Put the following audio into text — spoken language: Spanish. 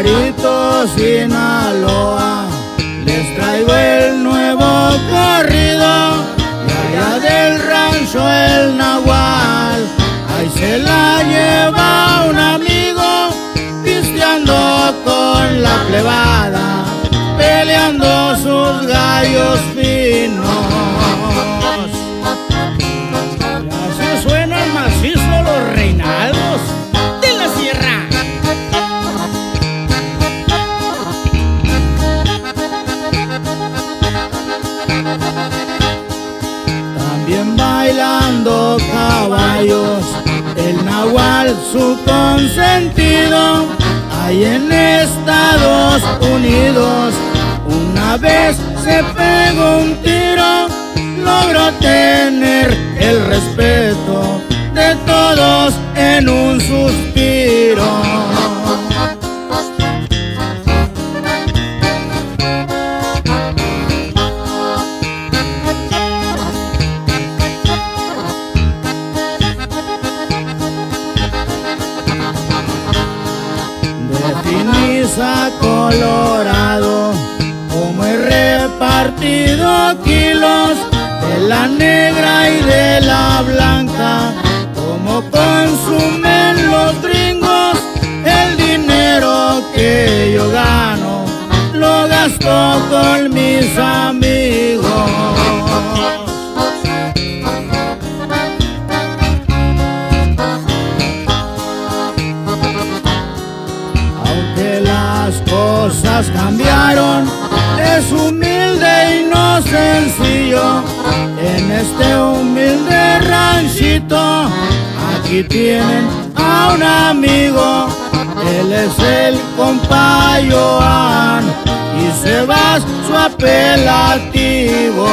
Sombrerito Sinaloa, les traigo el nuevo corrido, y allá del rancho el Nahual, ahí se la lleva un amigo, pisteando con la plebada, peleando sus gallos finos. Bailando caballos, el nahual su consentido, ahí en Estados Unidos, una vez se pegó un tiro, logró tener el respeto de todos en un suspiro. Colorado, como he repartido kilos de la negra y de la blanca, como consumen los gringos el dinero que yo gano, lo gasto con mis amigos. Cosas cambiaron, es humilde y no sencillo. En este humilde ranchito, aquí tienen a un amigo. Él es el compa Joan y se va su apelativo.